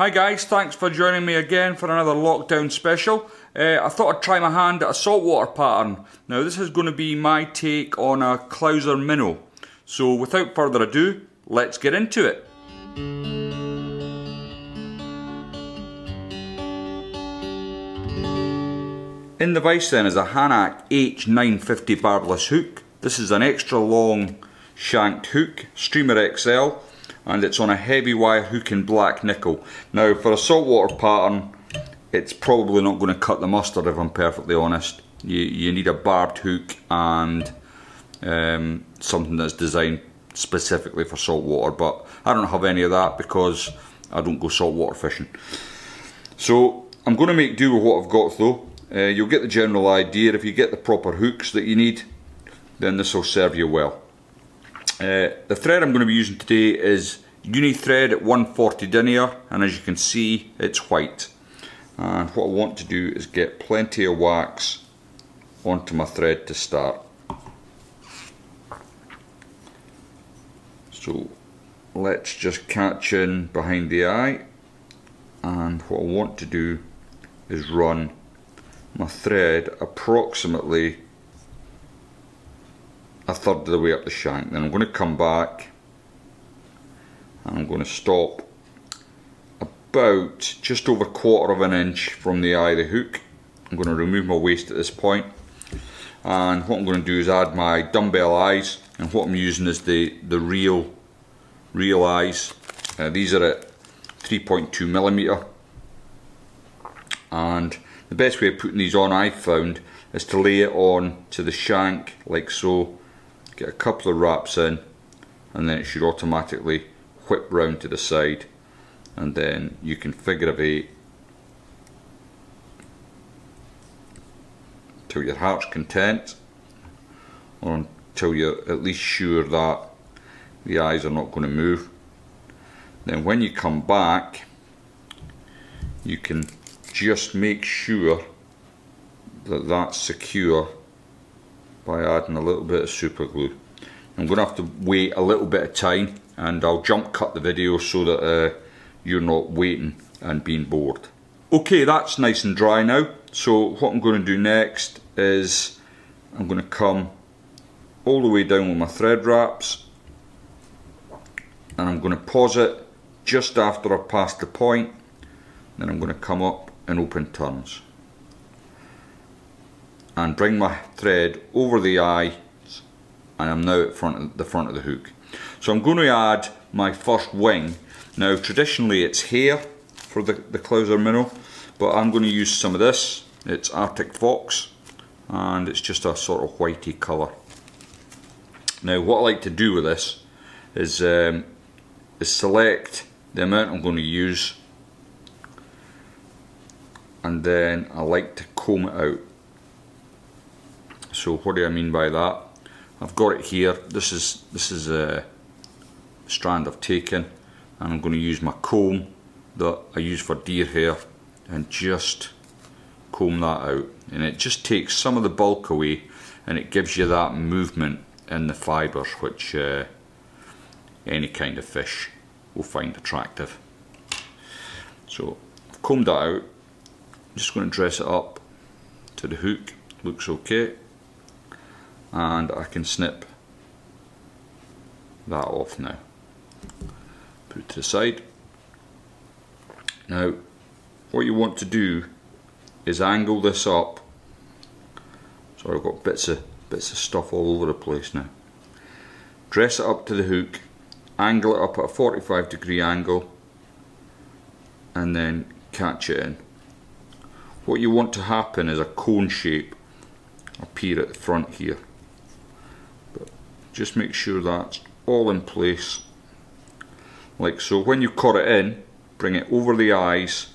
Hi guys, thanks for joining me again for another lockdown special. Uh, I thought I'd try my hand at a saltwater pattern. Now this is going to be my take on a Clouser minnow. So without further ado, let's get into it. In the vise then is a Hanak H950 barbless hook. This is an extra long shanked hook, Streamer XL and it's on a heavy wire hook in black nickel. Now for a saltwater pattern it's probably not going to cut the mustard if I'm perfectly honest. You, you need a barbed hook and um, something that's designed specifically for saltwater but I don't have any of that because I don't go saltwater fishing. So I'm going to make do with what I've got though. Uh, you'll get the general idea. If you get the proper hooks that you need then this will serve you well. Uh, the thread I'm going to be using today is Uni thread at 140 denier and as you can see it's white and what I want to do is get plenty of wax onto my thread to start. So let's just catch in behind the eye and what I want to do is run my thread approximately a third of the way up the shank. Then I'm going to come back and I'm going to stop about just over a quarter of an inch from the eye of the hook. I'm going to remove my waste at this point and what I'm going to do is add my dumbbell eyes and what I'm using is the, the real, real eyes. Uh, these are at 3.2 millimeter and the best way of putting these on I've found is to lay it on to the shank like so get a couple of wraps in and then it should automatically whip round to the side and then you can figure of eight till your heart's content or until you're at least sure that the eyes are not going to move. Then when you come back you can just make sure that that's secure by adding a little bit of super glue. I'm going to have to wait a little bit of time and I'll jump cut the video so that uh, you're not waiting and being bored. Okay that's nice and dry now so what I'm going to do next is I'm going to come all the way down with my thread wraps and I'm going to pause it just after I've passed the point then I'm going to come up and open turns and bring my thread over the eye and I'm now at front the front of the hook. So I'm going to add my first wing. Now traditionally it's hair for the, the Clouser minnow but I'm going to use some of this. It's Arctic Fox and it's just a sort of whitey colour. Now what I like to do with this is, um, is select the amount I'm going to use and then I like to comb it out so what do I mean by that? I've got it here. This is this is a strand I've taken and I'm going to use my comb that I use for deer hair and just comb that out and it just takes some of the bulk away and it gives you that movement in the fibres which uh, any kind of fish will find attractive. So I've combed that out, I'm just going to dress it up to the hook, looks okay and I can snip that off now. Put it to the side. Now what you want to do is angle this up. So I've got bits of bits of stuff all over the place now. Dress it up to the hook, angle it up at a 45 degree angle and then catch it in. What you want to happen is a cone shape appear at the front here just make sure that's all in place. Like so when you cut it in bring it over the eyes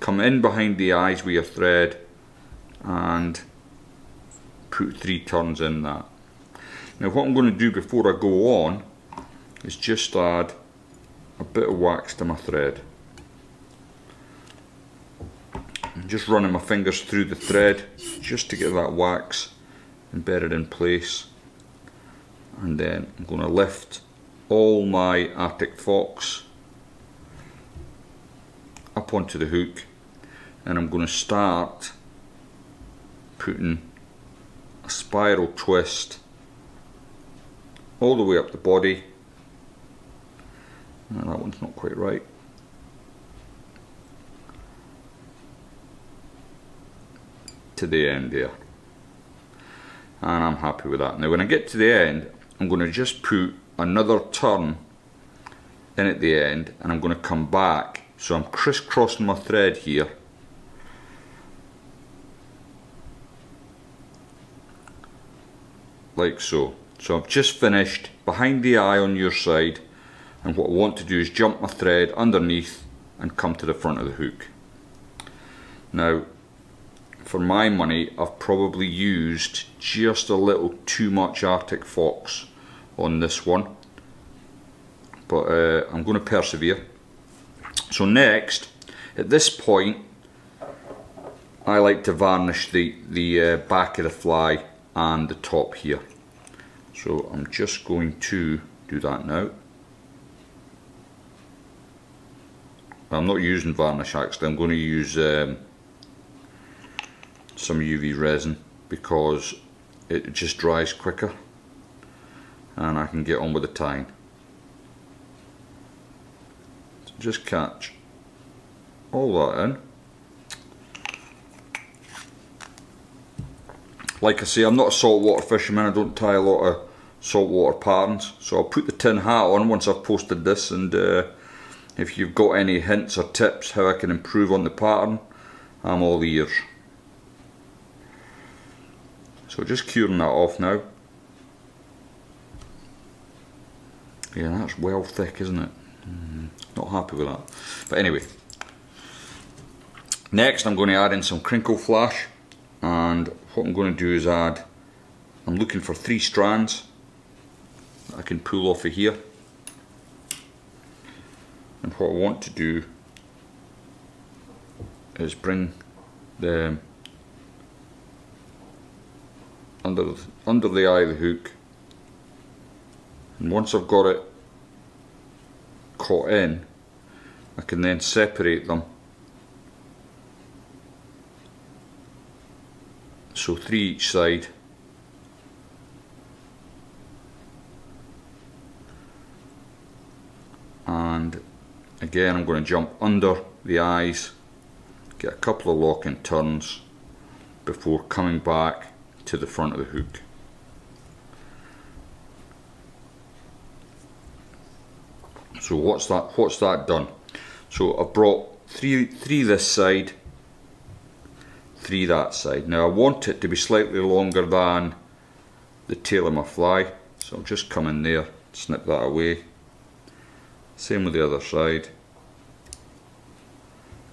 come in behind the eyes with your thread and put three turns in that. Now what I'm going to do before I go on is just add a bit of wax to my thread. I'm just running my fingers through the thread just to get that wax embedded in place and then I'm going to lift all my Arctic Fox up onto the hook and I'm going to start putting a spiral twist all the way up the body. No, that one's not quite right. To the end there. And I'm happy with that. Now when I get to the end, I'm going to just put another turn in at the end and I'm going to come back. So I'm crisscrossing my thread here. Like so. So I've just finished behind the eye on your side and what I want to do is jump my thread underneath and come to the front of the hook. Now for my money I've probably used just a little too much Arctic Fox on this one but uh, I'm going to persevere. So next, at this point, I like to varnish the, the uh, back of the fly and the top here. So I'm just going to do that now. I'm not using varnish actually, I'm going to use um, some UV resin because it just dries quicker and I can get on with the tying. So just catch all that in. Like I say, I'm not a saltwater fisherman, I don't tie a lot of saltwater patterns, so I'll put the tin hat on once I've posted this and uh, if you've got any hints or tips how I can improve on the pattern, I'm all ears. So just curing that off now. Yeah, that's well thick, isn't it? Mm, not happy with that. But anyway, next I'm going to add in some crinkle flash and what I'm going to do is add, I'm looking for three strands I can pull off of here and what I want to do is bring the under under the eye of the hook. And once I've got it caught in I can then separate them. So three each side. And again I'm going to jump under the eyes get a couple of lock-in turns before coming back to the front of the hook. So what's that what's that done? So I've brought three three this side, three that side. Now I want it to be slightly longer than the tail of my fly. So I'll just come in there, snip that away. Same with the other side.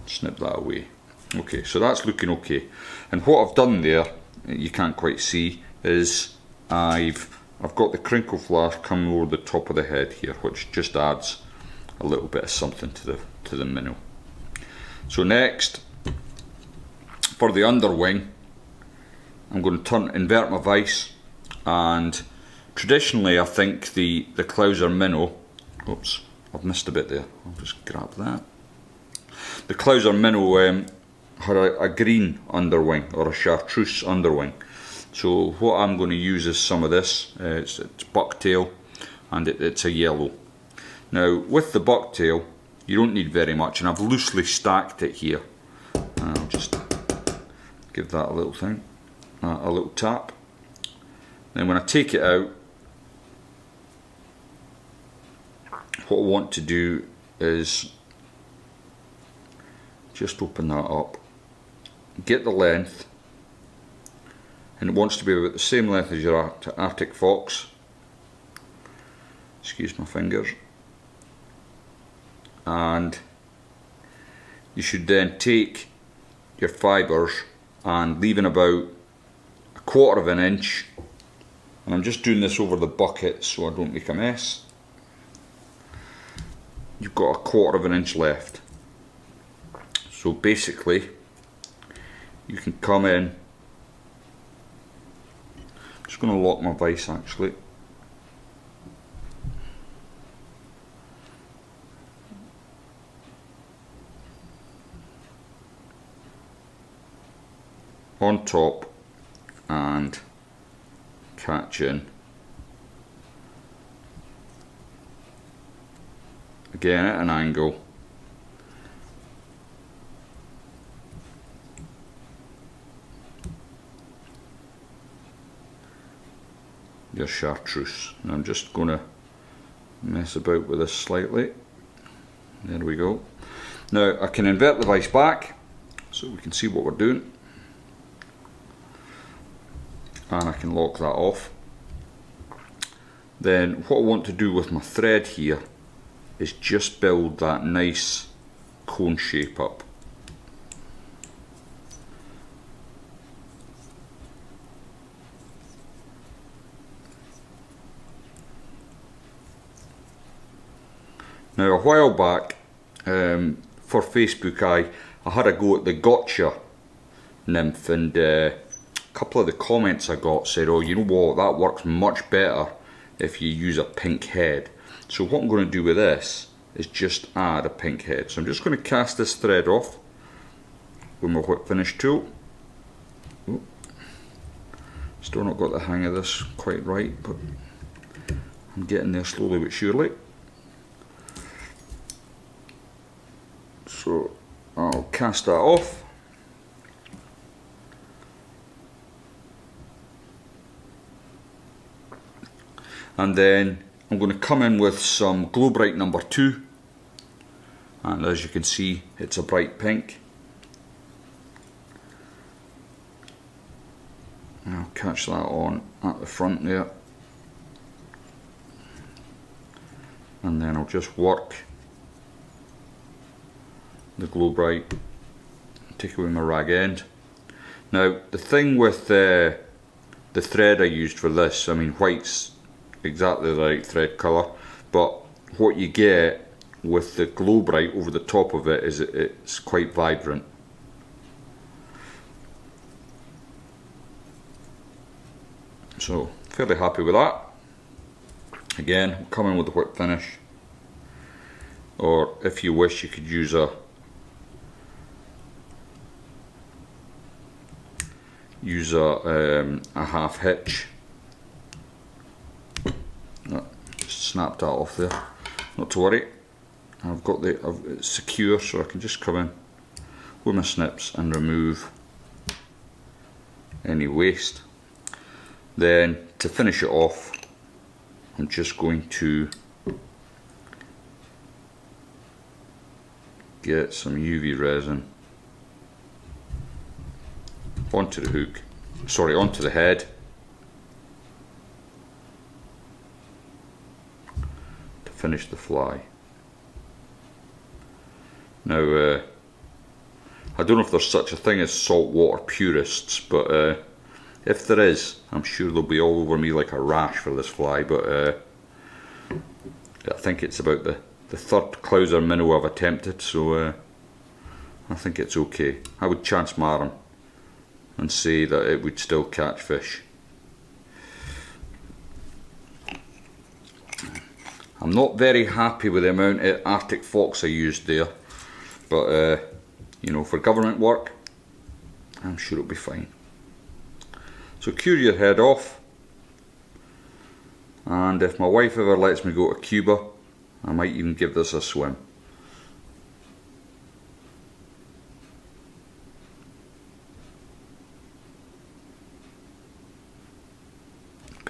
Snip that away. Okay, so that's looking okay. And what I've done there you can't quite see is I've I've got the crinkle flash coming over the top of the head here which just adds a little bit of something to the to the minnow. So next for the underwing I'm going to turn invert my vise and traditionally I think the the Clouser minnow oops I've missed a bit there I'll just grab that the Clouser minnow um, had a, a green underwing or a chartreuse underwing. So what I'm going to use is some of this, uh, it's, it's bucktail and it, it's a yellow. Now with the bucktail you don't need very much and I've loosely stacked it here. And I'll just give that a little thing, uh, a little tap. Then when I take it out, what I want to do is just open that up get the length and it wants to be about the same length as your Arctic Fox. Excuse my fingers. And you should then take your fibres and leaving about a quarter of an inch. And I'm just doing this over the bucket so I don't make a mess. You've got a quarter of an inch left. So basically you can come in. I'm just going to lock my vise actually. On top and catching again at an angle. Your chartreuse. And I'm just going to mess about with this slightly. There we go. Now I can invert the vise back so we can see what we're doing. And I can lock that off. Then what I want to do with my thread here is just build that nice cone shape up. Now a while back um, for Facebook I, I had a go at the gotcha nymph and uh, a couple of the comments I got said oh you know what that works much better if you use a pink head. So what I'm going to do with this is just add a pink head. So I'm just going to cast this thread off with my whip finish tool. Still not got the hang of this quite right but I'm getting there slowly but surely. So I'll cast that off. And then I'm going to come in with some Glo-Brite number 2 and as you can see it's a bright pink. I'll catch that on at the front there and then I'll just work the Glo-Brite, take away my rag end. Now the thing with uh, the thread I used for this, I mean white's exactly the right thread colour, but what you get with the Glo-Brite over the top of it is it, it's quite vibrant. So fairly happy with that. Again, coming with the whip finish. Or if you wish you could use a use a, um, a half hitch. just snapped that off there. Not to worry. I've got the I've, it's secure so I can just come in with my snips and remove any waste. Then to finish it off I'm just going to get some UV resin onto the hook, sorry, onto the head. To finish the fly. Now, uh, I don't know if there's such a thing as saltwater purists, but uh, if there is, I'm sure they'll be all over me like a rash for this fly, but uh, I think it's about the, the third Clouser minnow I've attempted, so uh, I think it's okay. I would chance mar and see that it would still catch fish. I'm not very happy with the amount of Arctic Fox I used there, but uh, you know, for government work, I'm sure it'll be fine. So cure your head off, and if my wife ever lets me go to Cuba, I might even give this a swim.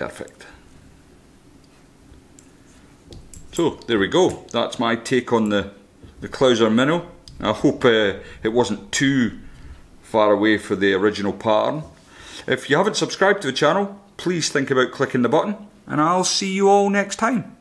Perfect. So there we go. That's my take on the, the Clouser Minnow. I hope uh, it wasn't too far away for the original pattern. If you haven't subscribed to the channel, please think about clicking the button and I'll see you all next time.